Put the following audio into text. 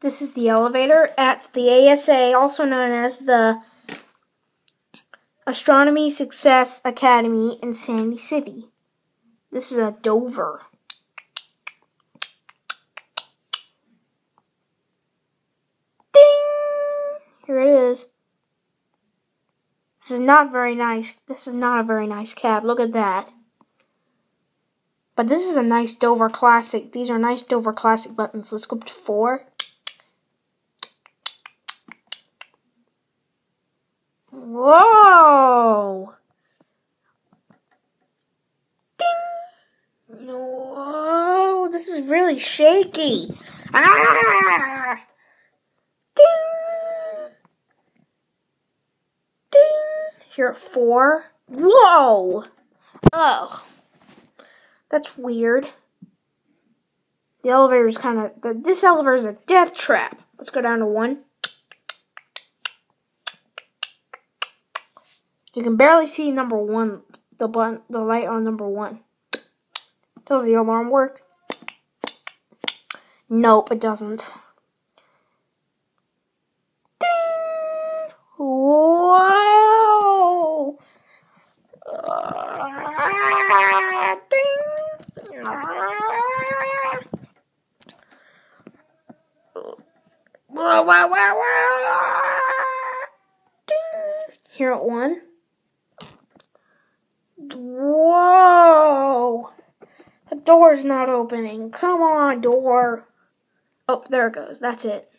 This is the elevator at the ASA, also known as the Astronomy Success Academy in Sandy City. This is a Dover. Ding! Here it is. This is not very nice. This is not a very nice cab. Look at that. But this is a nice Dover Classic. These are nice Dover Classic buttons. Let's go up to four. Whoa! Ding! Whoa! This is really shaky. Ah! Ding! Ding! Here at four. Whoa! Oh. That's weird. The elevator is kind of. This elevator is a death trap. Let's go down to one. You can barely see number one, the button, the light on number one. Does the alarm work? Nope, it doesn't. Ding! Wow! Uh, ding! Wow, wow, wow! Ding! Here at one. Whoa! The door's not opening. Come on, door. Oh, there it goes. That's it.